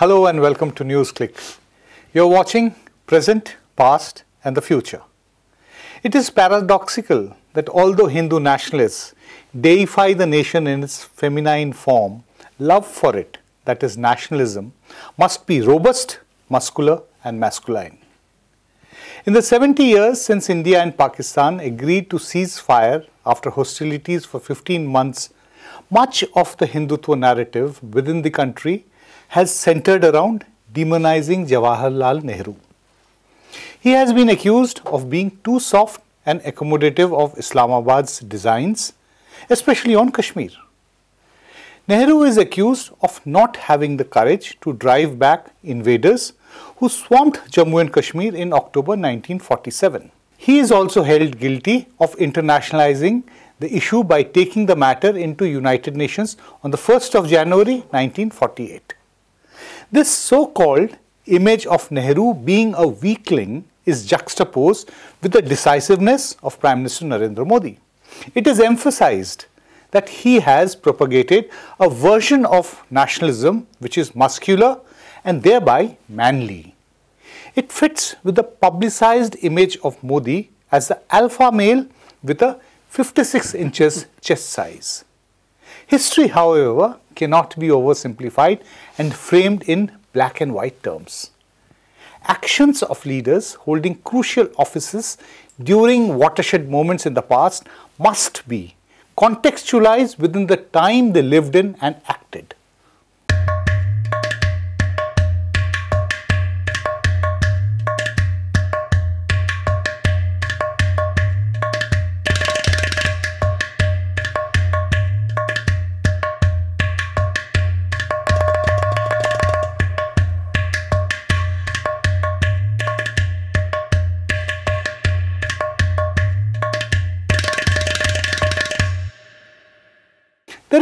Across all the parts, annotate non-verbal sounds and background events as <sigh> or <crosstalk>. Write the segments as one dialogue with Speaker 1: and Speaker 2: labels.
Speaker 1: Hello and welcome to NewsClick. You're watching present, past, and the future. It is paradoxical that although Hindu nationalists deify the nation in its feminine form, love for it, that is nationalism, must be robust, muscular, and masculine. In the 70 years since India and Pakistan agreed to cease fire after hostilities for 15 months, much of the Hindutva narrative within the country has centered around demonizing Jawaharlal Nehru. He has been accused of being too soft and accommodative of Islamabad's designs, especially on Kashmir. Nehru is accused of not having the courage to drive back invaders who swamped Jammu and Kashmir in October 1947. He is also held guilty of internationalizing the issue by taking the matter into United Nations on the 1st of January 1948. This so-called image of Nehru being a weakling is juxtaposed with the decisiveness of Prime Minister Narendra Modi. It is emphasized that he has propagated a version of nationalism which is muscular and thereby manly. It fits with the publicized image of Modi as the alpha male with a 56 inches chest size. History, however, cannot be oversimplified and framed in black and white terms. Actions of leaders holding crucial offices during watershed moments in the past must be contextualized within the time they lived in and acted.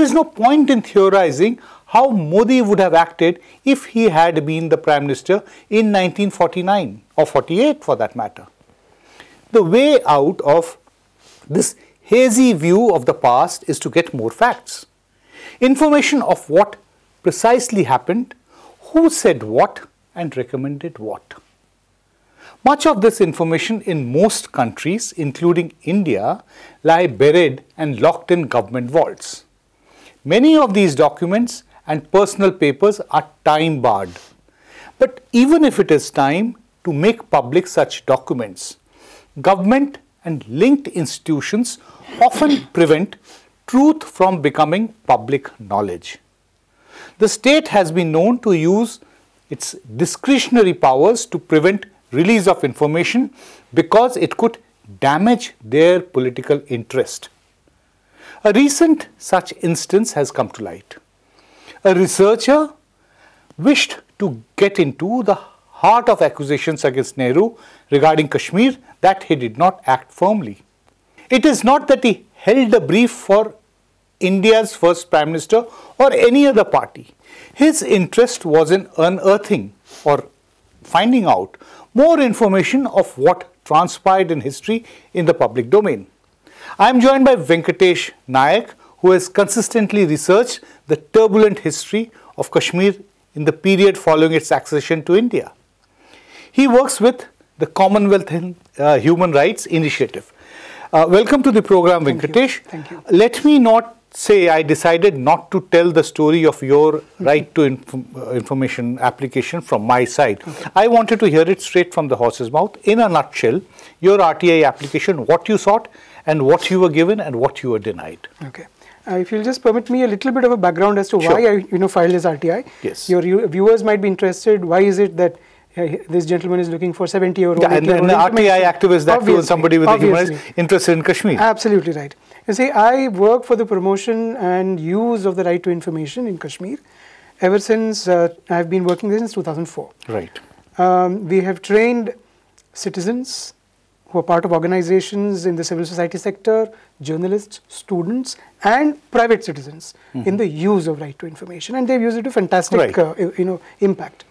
Speaker 1: Is no point in theorizing how Modi would have acted if he had been the Prime Minister in 1949 or 48 for that matter. The way out of this hazy view of the past is to get more facts. Information of what precisely happened, who said what and recommended what. Much of this information in most countries, including India, lie buried and locked in government vaults. Many of these documents and personal papers are time barred. But even if it is time to make public such documents, government and linked institutions often prevent truth from becoming public knowledge. The state has been known to use its discretionary powers to prevent release of information because it could damage their political interest. A recent such instance has come to light. A researcher wished to get into the heart of accusations against Nehru regarding Kashmir that he did not act firmly. It is not that he held a brief for India's first Prime Minister or any other party. His interest was in unearthing or finding out more information of what transpired in history in the public domain. I am joined by Venkatesh Nayak, who has consistently researched the turbulent history of Kashmir in the period following its accession to India. He works with the Commonwealth uh, Human Rights Initiative. Uh, welcome to the program,
Speaker 2: Thank
Speaker 1: Venkatesh.
Speaker 2: You. Thank you.
Speaker 1: Let me not say I decided not to tell the story of your right to inf uh, information application from my side. Okay. I wanted to hear it straight from the horse's mouth. In a nutshell, your RTI application, what you sought and what you were given and what you were denied.
Speaker 2: Okay. Uh, if you'll just permit me a little bit of a background as to
Speaker 1: sure.
Speaker 2: why I you know filed this RTI.
Speaker 1: Yes.
Speaker 2: Your viewers might be interested. Why is it that uh, this gentleman is looking for 70 or
Speaker 1: yeah, and, and the RTI activist that was somebody with obviously. a interested in Kashmir.
Speaker 2: Absolutely right. You see, I work for the promotion and use of the right to information in Kashmir ever since uh, I've been working there since 2004.
Speaker 1: Right.
Speaker 2: Um, we have trained citizens who are part of organizations in the civil society sector, journalists, students, and private citizens mm -hmm. in the use of right to information, and they've used it to fantastic, right. uh, you know, impact.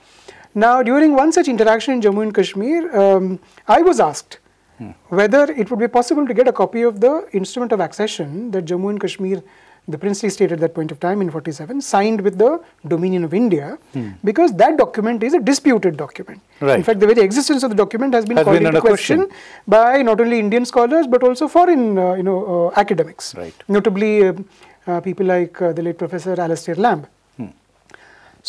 Speaker 2: Now, during one such interaction in Jammu and Kashmir, um, I was asked hmm. whether it would be possible to get a copy of the instrument of accession that Jammu and Kashmir the princely state at that point of time in 47 signed with the Dominion of India
Speaker 1: Hmm.
Speaker 2: because that document is a disputed document.
Speaker 1: Right.
Speaker 2: In fact, the very existence of the document has been
Speaker 1: Has
Speaker 2: called
Speaker 1: been
Speaker 2: into
Speaker 1: question.
Speaker 2: question by not only Indian scholars but also foreign, uh, you know, uh, academics.
Speaker 1: Right.
Speaker 2: Notably, uh, uh, people like uh, the late Professor Alastair Lamb.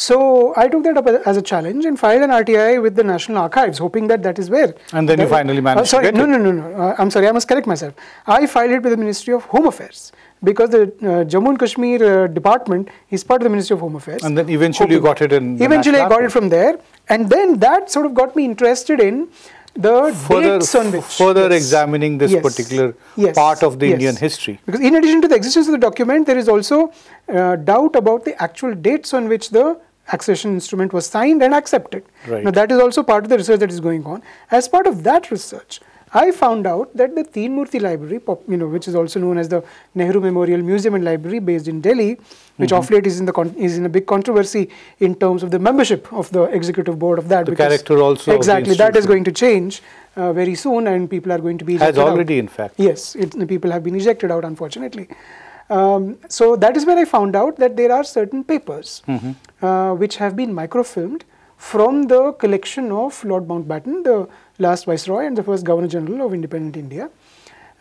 Speaker 2: So I took that up as a challenge and filed an RTI with the National Archives, hoping that that is where.
Speaker 1: And then you finally managed to
Speaker 2: sorry,
Speaker 1: get
Speaker 2: no,
Speaker 1: it.
Speaker 2: no, no, no. Uh, I'm sorry. I must correct myself. I filed it with the Ministry of Home Affairs because the uh, Jammu and Kashmir uh, department is part of the Ministry of Home Affairs.
Speaker 1: And then eventually you got it in the
Speaker 2: Eventually, I got it from there, and then that sort of got me interested in the
Speaker 1: Further,
Speaker 2: dates on which
Speaker 1: further
Speaker 2: Yes.
Speaker 1: examining this
Speaker 2: Yes.
Speaker 1: particular
Speaker 2: Yes.
Speaker 1: part of the. Indian history.
Speaker 2: Because in addition to the existence of the document, there is also uh, doubt about the actual dates on which the accession instrument was signed and accepted.
Speaker 1: Right.
Speaker 2: Now that is also part of the research that is going on. As part of that research, I found out that the Teen Murti Library, you know, which is also known as the Nehru Memorial Museum and Library, based in Delhi, which
Speaker 1: Mm-hmm.
Speaker 2: of late is in the con- is in a big controversy in terms of the membership of the executive board of that.
Speaker 1: The character also
Speaker 2: exactly that is going to change uh, very soon, and people are going to be
Speaker 1: Has
Speaker 2: ejected out.
Speaker 1: already, in fact.
Speaker 2: Yes, it, people have been ejected out, unfortunately. Um, so that is where I found out that there are certain papers
Speaker 1: Mm-hmm.
Speaker 2: uh, which have been microfilmed from the collection of Lord Mountbatten, the last Viceroy and the first Governor General of independent India.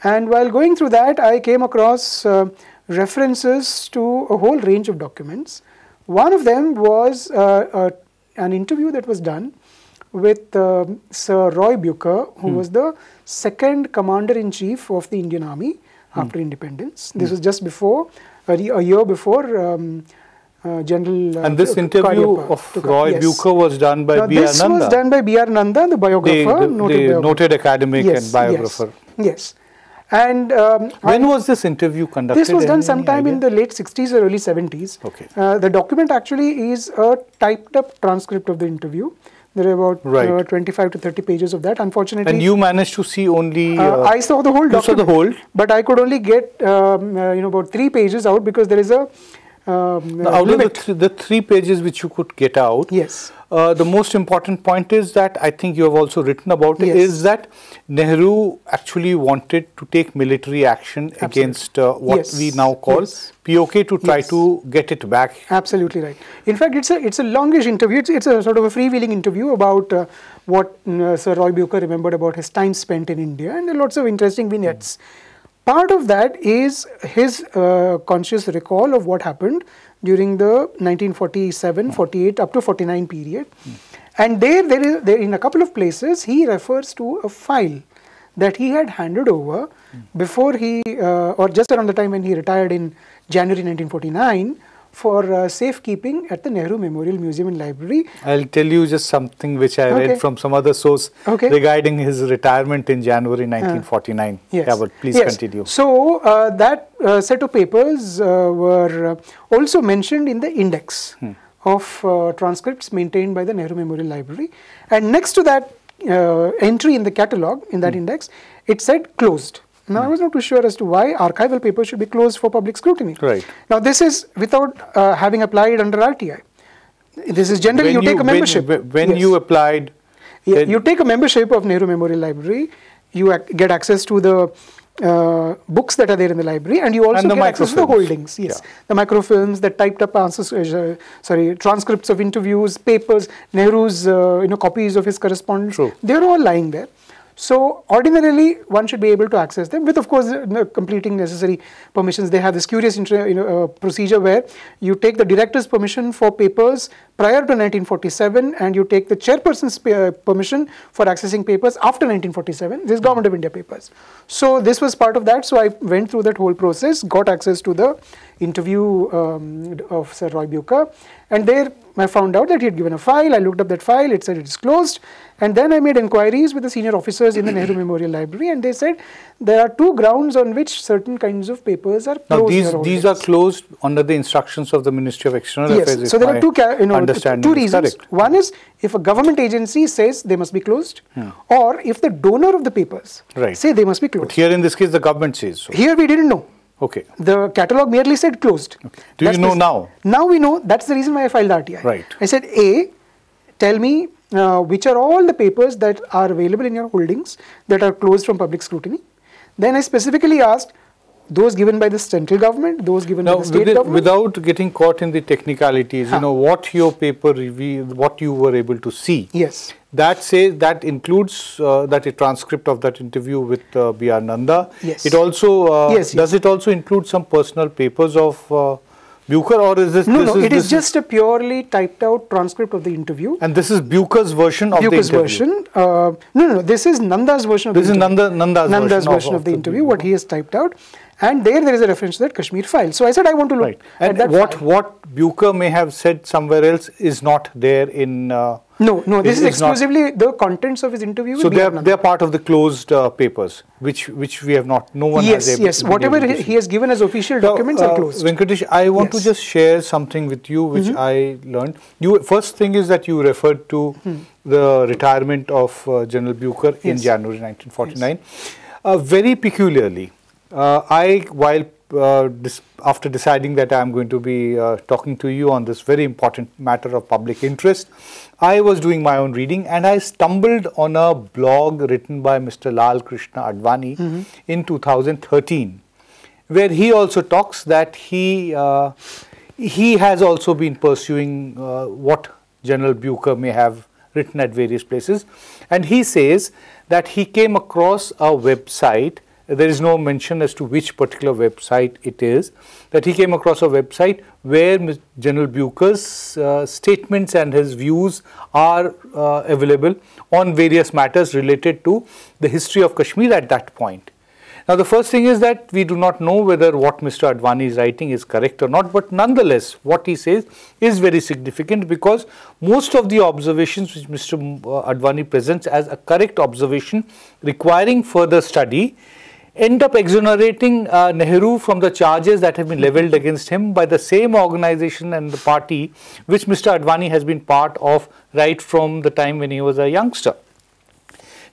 Speaker 2: And while going through that, I came across uh, references to a whole range of documents. One of them was uh, uh, an interview that was done with um, Sir Roy Bucher, who was the second commander in chief of the Indian Army after independence. This was just before, a, a year before um, uh, General. Uh,
Speaker 1: And this interview of. Roy
Speaker 2: Yes.
Speaker 1: Bucher was done by
Speaker 2: Now,
Speaker 1: B.R.
Speaker 2: this
Speaker 1: Nanda.
Speaker 2: was done by B.R. Nanda, the
Speaker 1: the,
Speaker 2: biographer,
Speaker 1: the-
Speaker 2: noted,
Speaker 1: the
Speaker 2: biographer.
Speaker 1: noted academic
Speaker 2: Yes,
Speaker 1: and biographer.
Speaker 2: Yes. yes. And um,
Speaker 1: When was this interview conducted?
Speaker 2: this was done sometime in the late 60s or early 70s.
Speaker 1: Okay.
Speaker 2: Uh, the document actually is a typed up transcript of the interview. There are about
Speaker 1: Right.
Speaker 2: uh, 25 to 30 pages of that. Unfortunately,
Speaker 1: And you managed to see only.
Speaker 2: uh, I saw the whole
Speaker 1: you saw the whole?
Speaker 2: But I could only get um, uh, you know about three pages out because there is a um,
Speaker 1: Now,
Speaker 2: uh,
Speaker 1: out of the, th- the three pages which you could get out,
Speaker 2: Yes.
Speaker 1: Uh, the most important point is that I think you have also written about it,
Speaker 2: Yes.
Speaker 1: is that Nehru actually wanted to take military action against uh, what
Speaker 2: Yes.
Speaker 1: we now call
Speaker 2: Yes.
Speaker 1: POK to try to get it back.
Speaker 2: Absolutely right. In fact, it's a it's a longish interview. It's, it's a sort of a freewheeling interview about uh, what uh, Sir Roy Bucher remembered about his time spent in India, and there are lots of interesting vignettes. Part of that is his uh, conscious recall of what happened during the 1947, 48 up to 49 period, and there there is there in a couple of places he refers to a file that he had handed over before he uh, or just around the time when he retired in January 1949 for uh, safekeeping at the Nehru Memorial Museum and Library.
Speaker 1: I'll tell you just something which I
Speaker 2: Okay.
Speaker 1: read from some other source
Speaker 2: Okay.
Speaker 1: regarding his retirement in January 1949.
Speaker 2: Yes.
Speaker 1: Yeah, but please
Speaker 2: Yes.
Speaker 1: continue.
Speaker 2: So uh, that uh, set of papers uh, were uh, also mentioned in the index
Speaker 1: Hmm.
Speaker 2: of uh, transcripts maintained by the Nehru Memorial Library, and next to that uh, entry in the catalog in
Speaker 1: Hmm.
Speaker 2: that index, it said closed. Now I was not too sure as to why archival papers should be closed for public scrutiny.
Speaker 1: Right.
Speaker 2: Now this is without uh, having applied under RTI. This is generally you, take a membership.
Speaker 1: When, when
Speaker 2: Yes.
Speaker 1: you applied,
Speaker 2: Yeah, you take a membership of Nehru Memorial Library, you ac- get access to the uh, books that are there in the library, and you also
Speaker 1: And
Speaker 2: get access to the holdings. Yes, the microfilms, the typed up answers, uh, sorry, transcripts of interviews, papers, Nehru's, uh, you know, copies of his correspondence.
Speaker 1: True.
Speaker 2: They're all lying there. So ordinarily, one should be able to access them with, of course, uh, completing necessary permissions. They have this curious you know, uh, procedure where you take the director's permission for papers prior to 1947, and you take the chairperson's uh, permission for accessing papers after 1947. This is Government of India papers. So this was part of that. So I went through that whole process, got access to the interview um, of Sir Roy Bucher, and there I found out that he had given a file. I looked up that file. It said it is closed. And then I made inquiries with the senior officers in the Nehru Memorial Library, and they said there are two grounds on which certain kinds of papers are closed.
Speaker 1: now these these are closed under the instructions of the Ministry of External Affairs.
Speaker 2: Yes,
Speaker 1: if
Speaker 2: so there are two, you know,
Speaker 1: understanding
Speaker 2: two reasons.
Speaker 1: correct.
Speaker 2: One is if a government agency says they must be closed,
Speaker 1: Hmm.
Speaker 2: or if the donor of the papers
Speaker 1: Right.
Speaker 2: say they must be closed.
Speaker 1: But here in this case, the government says so.
Speaker 2: Here we didn't know.
Speaker 1: Okay.
Speaker 2: The catalog merely said closed.
Speaker 1: Do you know now?
Speaker 2: Now we know. That's the reason why I filed RTI.
Speaker 1: Right.
Speaker 2: I said, A, tell me uh, which are all the papers that are available in your holdings that are closed from public scrutiny. Then I specifically asked, those given by the central government, those given
Speaker 1: Now,
Speaker 2: by the state
Speaker 1: with it-
Speaker 2: government.
Speaker 1: without getting caught in the technicalities,
Speaker 2: Huh.
Speaker 1: you know what your paper revealed, what you were able to see.
Speaker 2: yes.
Speaker 1: That says that includes uh, that a transcript of that interview with uh, B.R. Nanda.
Speaker 2: Yes.
Speaker 1: It also uh,
Speaker 2: Yes,
Speaker 1: does it also include some personal papers of uh, Bucher, or is this
Speaker 2: No,
Speaker 1: this
Speaker 2: no, it is just a purely typed out transcript of the interview.
Speaker 1: and this is Bucher's version of
Speaker 2: Bucher's
Speaker 1: the interview.
Speaker 2: version. Uh, no, no, this is Nanda's version of
Speaker 1: This
Speaker 2: the
Speaker 1: is. Nanda Nanda's,
Speaker 2: Nanda's
Speaker 1: version,
Speaker 2: version of, the interview, what he has typed out. And there, there is a reference to that Kashmir file. So I said I want to look
Speaker 1: Right.
Speaker 2: at
Speaker 1: And
Speaker 2: that
Speaker 1: what
Speaker 2: file.
Speaker 1: what Bucher may have said somewhere else is not there in. Uh,
Speaker 2: No, no, this
Speaker 1: is-
Speaker 2: is
Speaker 1: is not-
Speaker 2: exclusively the contents of his interview
Speaker 1: so they are they are part of the closed uh, papers, which which we have not. No one has
Speaker 2: Yes, yes. Whatever he, he has given as official
Speaker 1: Now,
Speaker 2: documents
Speaker 1: uh,
Speaker 2: are closed.
Speaker 1: Venkatesh, I want to
Speaker 2: Yes. Mm-hmm.
Speaker 1: just share something with you, which I learned. You first thing is that you referred to the retirement of uh, General Bucher in
Speaker 2: Hmm.
Speaker 1: January 1949. Uh, very peculiarly, I while uh, dis- after deciding that I am going to be uh, talking to you on this very important matter of public interest, I was doing my own reading and I stumbled on a blog written by Mr. Lal Krishna Advani
Speaker 2: Mm-hmm.
Speaker 1: in 2013 where he also talks that he uh, he has also been pursuing uh, what General Bucher may have written at various places, and he says that he came across a website. There is no mention as to which particular website it is. That he came across a website where General Bucher's uh, statements and his views are uh, available on various matters related to the history of Kashmir at that point. Now, the first thing is that we do not know whether what Mr. Advani is writing is correct or not, but nonetheless, what he says is very significant because most of the observations which Mr. Uh, Advani presents as a correct observation requiring further study end up exonerating uh, Nehru from the charges that have been leveled against him by the same organization and the party which Mr. Advani has been part of right from the time when he was a youngster.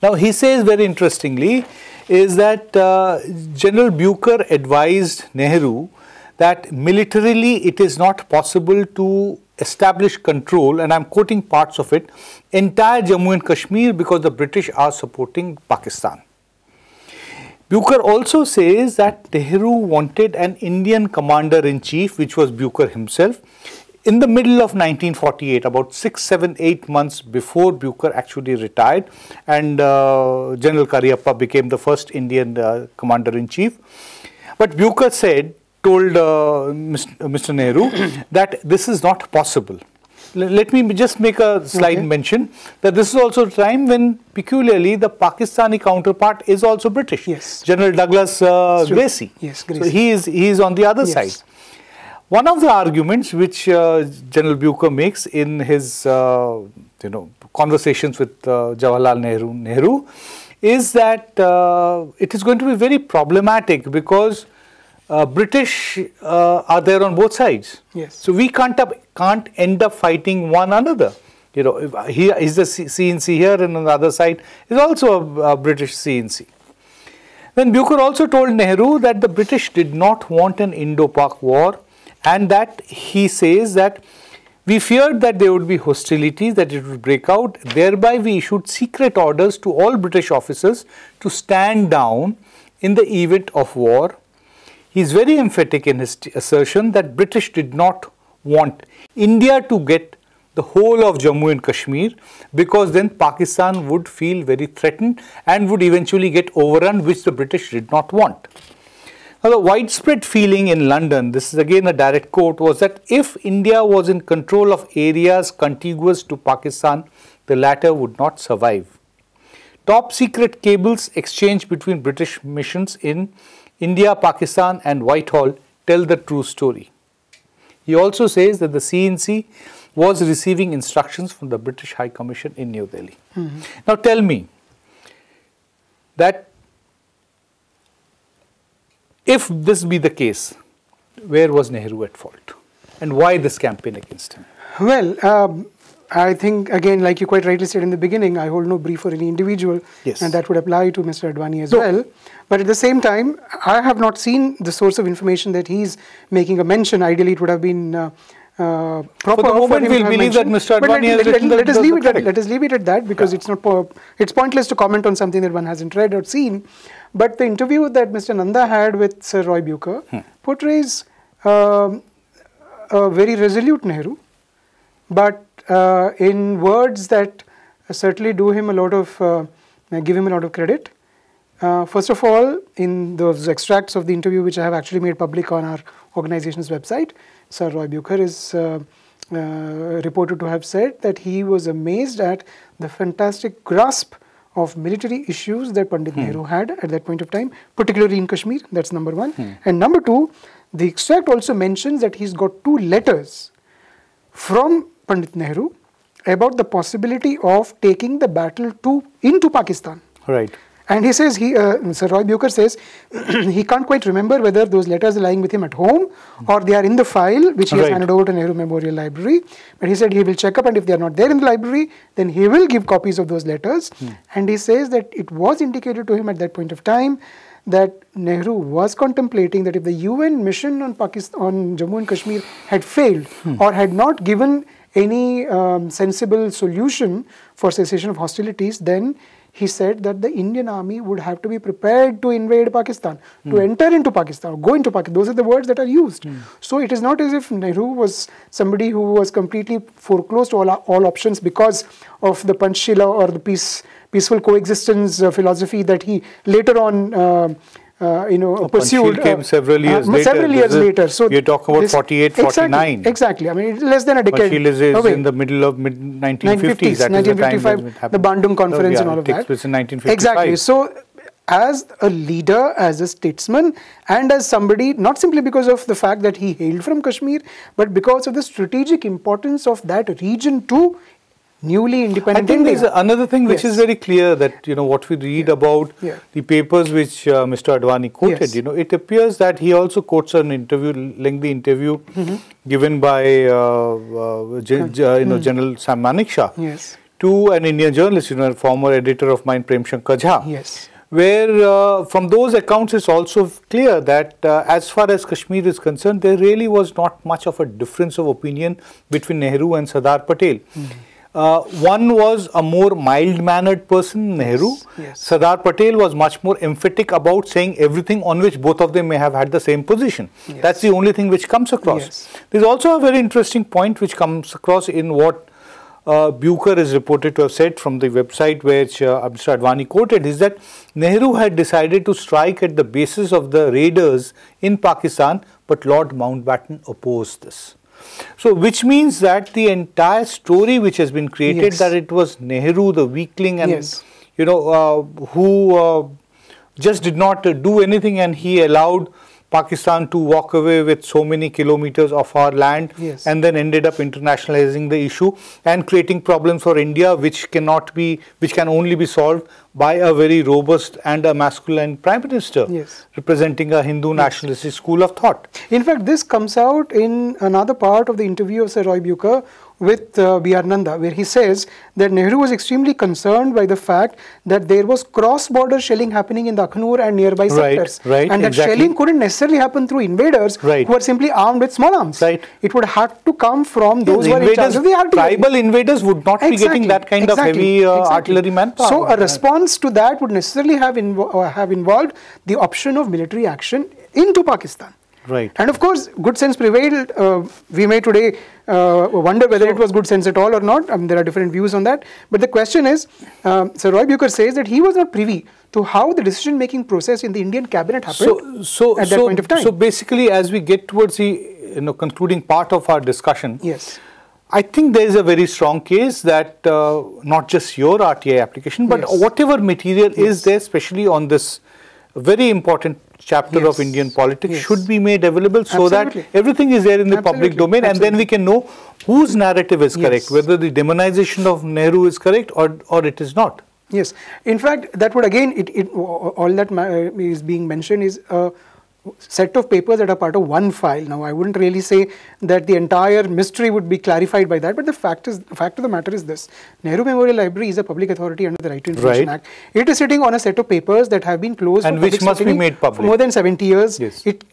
Speaker 1: Now, he says very interestingly is that uh, General Bucher advised Nehru that militarily it is not possible to establish control, and I'm quoting parts of it, entire Jammu and Kashmir because the British are supporting Pakistan. Bucher also says that Nehru wanted an Indian commander in chief, which was Bucher himself. In the middle of 1948, about six, seven, eight months before Bucher actually retired, and uh, General Cariappa became the first Indian uh, commander in chief. But Bucher said, told uh. Mr. Nehru <clears throat> that this is not possible. Let me just make a slight
Speaker 2: Okay.
Speaker 1: mention that this is also a time when peculiarly the Pakistani counterpart is also British.
Speaker 2: Yes.
Speaker 1: General Douglas uh. Gracey.
Speaker 2: Yes,
Speaker 1: So he is he is on the other
Speaker 2: Yes.
Speaker 1: side. One of the arguments which uh, General Bucher makes in his uh, you know conversations with uh, Jawaharlal Nehru, Nehru is that uh, it is going to be very problematic because uh, British uh, are there on both sides.
Speaker 2: Yes.
Speaker 1: So we can't up, can't end up fighting one another. You know, if here is the CNC here, and on the other side is also a, a British CNC. Then Bucher also told Nehru that the British did not want an Indo-Pak war, and that he says that we feared that there would be hostilities, that it would break out. Thereby, we issued secret orders to all British officers to stand down in the event of war. He is very emphatic in his assertion that British did not want India to get the whole of Jammu and Kashmir because then Pakistan would feel very threatened and would eventually get overrun, which the British did not want. Now, the widespread feeling in London, this is again a direct quote, was that if India was in control of areas contiguous to Pakistan, the latter would not survive. Top secret cables exchanged between British missions in India, Pakistan, and Whitehall tell the true story. He also says that the CNC was receiving instructions from the British High Commission in New Delhi. Now, tell me that if this be the case, where was Nehru at fault? And why this campaign against him?
Speaker 2: Well, um, I think again, like you quite rightly said in the beginning, I hold no brief for any individual,
Speaker 1: Yes.
Speaker 2: and that would apply to Mr. Advani as
Speaker 1: No.
Speaker 2: well. But at the same time, I have not seen the source of information that he's making a mention. Ideally, it would have been uh, uh, proper
Speaker 1: the moment we'll believe that. Mr. Advani has
Speaker 2: let, let,
Speaker 1: written
Speaker 2: let,
Speaker 1: that
Speaker 2: us leave it at, let us leave it at that because it's not it's pointless to comment on something that one hasn't read or seen. But the interview that Mr. Nanda had with Sir Roy Bucher
Speaker 1: Hmm.
Speaker 2: portrays um, a very resolute Nehru, but uh, in words that certainly do him a lot of uh, give him a lot of credit. Uh, first of all, in those extracts of the interview, which I have actually made public on our organization's website, Sir Roy Bucher is uh, uh, reported to have said that he was amazed at the fantastic grasp of military issues that Pandit Nehru had at that point of time, particularly in Kashmir. That's number one. And number two, the extract also mentions that he's got two letters from Pandit Nehru about the possibility of taking the battle to into Pakistan.
Speaker 1: Right.
Speaker 2: And he says, he, uh, Sir Roy Bucher says, <clears throat> he can't quite remember whether those letters are lying with him at home or they are in the file which he has
Speaker 1: Right.
Speaker 2: handed over to Nehru Memorial Library. But he said he will check up and if they are not there in the library, then he will give copies of those letters. And he says that it was indicated to him at that point of time that Nehru was contemplating that if the UN mission on Pakistan, on Jammu and Kashmir had failed or had not given any um, sensible solution for cessation of hostilities, then he said that the Indian army would have to be prepared to invade Pakistan, to enter into Pakistan, go into Pakistan. Those are the words that are used. So it is not as if Nehru was somebody who was completely foreclosed all, all options because of the Panchshila or the peace, peaceful coexistence uh, philosophy that he later on. Uh, uh, you know,
Speaker 1: Oh,
Speaker 2: pursued.
Speaker 1: Came several years later.
Speaker 2: Several years
Speaker 1: is-
Speaker 2: later. So
Speaker 1: are talking about
Speaker 2: this-
Speaker 1: 48,
Speaker 2: exactly,
Speaker 1: 49.
Speaker 2: Exactly. I mean, it's less than a decade.
Speaker 1: Panchshil is, in the middle of mid 1950s.
Speaker 2: 1950s,
Speaker 1: That is the time
Speaker 2: 1955, the. Bandung conference
Speaker 1: yeah,
Speaker 2: and all of
Speaker 1: takes
Speaker 2: that.
Speaker 1: place in 1955.
Speaker 2: Exactly. So, as a leader, as a statesman, and as somebody, not simply because of the fact that he hailed from Kashmir, but because of the strategic importance of that region to newly
Speaker 1: I think
Speaker 2: India.
Speaker 1: there's another thing which
Speaker 2: Yes.
Speaker 1: is very clear that you know what we read about
Speaker 2: Yeah.
Speaker 1: the papers which uh, Mr. Advani quoted.
Speaker 2: Yes.
Speaker 1: You know, it appears that he also quotes an interview, lengthy interview
Speaker 2: Mm-hmm.
Speaker 1: given by uh, uh, Gen- you know General Sam Manekshaw
Speaker 2: Hmm. Yes.
Speaker 1: to an Indian journalist, you know, a former editor of mine, Prem Shankar Jha.
Speaker 2: Yes.
Speaker 1: Where uh, from those accounts it's also clear that uh, as far as Kashmir is concerned, there really was not much of a difference of opinion between Nehru and Sardar Patel.
Speaker 2: Mm-hmm.
Speaker 1: Uh, one was a more mild-mannered person, Nehru.
Speaker 2: yes.
Speaker 1: Sardar Patel was much more emphatic about saying everything on which both of them may have had the same position.
Speaker 2: Yes.
Speaker 1: That's the only thing which comes across.
Speaker 2: Yes.
Speaker 1: There's also a very interesting point which comes across in what uh, Bucher is reported to have said from the website which uh, Mr. Advani quoted is that Nehru had decided to strike at the basis of the raiders in Pakistan, but Lord Mountbatten opposed this. So, which means that the entire story which has been created
Speaker 2: Yes.
Speaker 1: that it was Nehru, the weakling, and
Speaker 2: Yes.
Speaker 1: you know uh, who uh, just did not uh, do anything, and he allowed Pakistan to walk away with so many kilometers of our land,
Speaker 2: Yes.
Speaker 1: and then ended up internationalizing the issue and creating problems for India, which cannot be, which can only be solved by a very robust and a masculine prime minister,
Speaker 2: Yes.
Speaker 1: representing a Hindu nationalistic school of thought.
Speaker 2: In fact, this comes out in another part of the interview of Sir Roy Bucher with uh, B.R. Nanda, where he says that Nehru was extremely concerned by the fact that there was cross-border shelling happening in the Akhnur and nearby
Speaker 1: Right,
Speaker 2: sectors.
Speaker 1: right,
Speaker 2: and that
Speaker 1: exactly.
Speaker 2: shelling couldn't necessarily happen through invaders
Speaker 1: Right.
Speaker 2: who are simply armed with small arms.
Speaker 1: Right.
Speaker 2: It would have to come from those who are in charge
Speaker 1: invaders,
Speaker 2: of the artillery.
Speaker 1: tribal invaders would not be getting that kind of heavy uh,
Speaker 2: exactly.
Speaker 1: artillery manpower.
Speaker 2: So a response to that would necessarily have invo- uh, have involved the option of military action into Pakistan.
Speaker 1: Right.
Speaker 2: And of course, good sense prevailed. Uh, we may today uh, wonder whether it was good sense at all or not. I mean, there are different views on that. But the question is, um, Sir Roy Bucher says that he was not privy to how the decision-making process in the Indian cabinet happened
Speaker 1: so, so,
Speaker 2: at that
Speaker 1: so,
Speaker 2: point of time.
Speaker 1: So basically, as we get towards the you know concluding part of our discussion,
Speaker 2: yes.
Speaker 1: I think there is a very strong case that uh, not just your RTI application, but
Speaker 2: Yes.
Speaker 1: whatever material is there, especially on this very important chapter of Indian politics,
Speaker 2: Yes.
Speaker 1: should be made available so
Speaker 2: Absolutely.
Speaker 1: that everything is there in the public
Speaker 2: Absolutely.
Speaker 1: domain, and then we can know whose narrative is correct,
Speaker 2: Yes.
Speaker 1: whether the demonization of Nehru is correct or or it is not.
Speaker 2: Yes, in fact, that would again, it, it all that uh, is being mentioned is a set of papers that are part of one file. Now, I wouldn't really say that the entire mystery would be clarified by that, but the fact is, fact of the matter is this: Nehru Memorial Library is a public authority under the Right to Information
Speaker 1: Right.
Speaker 2: Act. It is sitting on a set of papers that have been closed
Speaker 1: And
Speaker 2: for
Speaker 1: which must be made public.
Speaker 2: for more than 70 years.
Speaker 1: Yes.
Speaker 2: It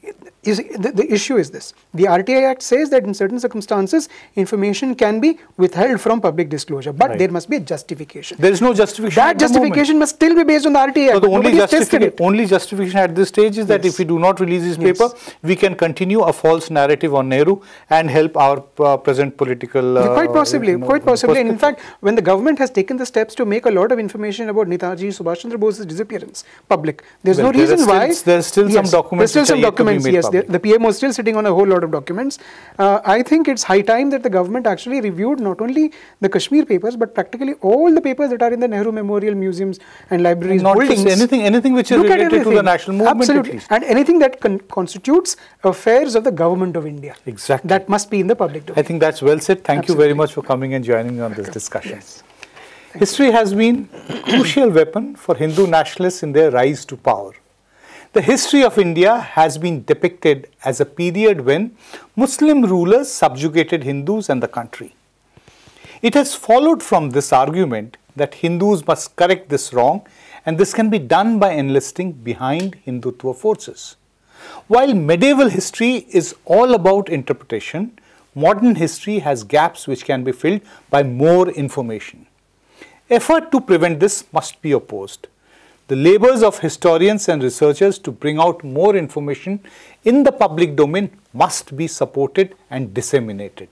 Speaker 2: you see, the, the issue is this. The RTI Act says that in certain circumstances, information can be withheld from public disclosure, but
Speaker 1: Right.
Speaker 2: there must be a justification.
Speaker 1: There is no justification.
Speaker 2: that
Speaker 1: at the moment.
Speaker 2: justification must still be based on the RTI Act.
Speaker 1: So the only,
Speaker 2: nobody has tested
Speaker 1: justification,
Speaker 2: it.
Speaker 1: only justification at this stage is that
Speaker 2: Yes.
Speaker 1: if we do not release this
Speaker 2: Yes.
Speaker 1: paper, we can continue a false narrative on Nehru and help our uh, present political. Uh,
Speaker 2: quite possibly,
Speaker 1: know,
Speaker 2: quite possibly. And in fact, when the government has taken the steps to make a lot of information about Netaji Subhash Chandra Bose's disappearance public, there's
Speaker 1: Well,
Speaker 2: no
Speaker 1: there
Speaker 2: reason
Speaker 1: still-
Speaker 2: why.
Speaker 1: there's still some
Speaker 2: Yes,
Speaker 1: documents
Speaker 2: There's still some
Speaker 1: yet to be
Speaker 2: documents. Yes, the, the PMO is still sitting on a whole lot of documents. Uh, I think it's high time that the government actually reviewed not only the Kashmir papers but practically all the papers that are in the Nehru Memorial museums and libraries
Speaker 1: Not just anything- anything which is
Speaker 2: Look
Speaker 1: related to the national movement
Speaker 2: Absolutely, and anything that con- constitutes affairs of the government of India.
Speaker 1: Exactly.
Speaker 2: That must be in the public domain.
Speaker 1: I think that's well said. Thank you very much for coming and joining me on this discussion. History has been a crucial weapon for Hindu nationalists in their rise to power. The history of India has been depicted as a period when Muslim rulers subjugated Hindus and the country. It has followed from this argument that Hindus must correct this wrong, and this can be done by enlisting behind Hindutva forces. While medieval history is all about interpretation, modern history has gaps which can be filled by more information. Effort to prevent this must be opposed. The labors of historians and researchers to bring out more information in the public domain must be supported and disseminated.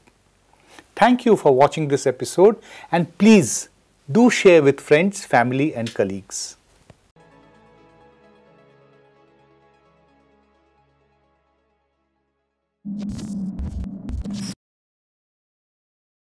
Speaker 1: Thank you for watching this episode and please do share with friends, family, and colleagues.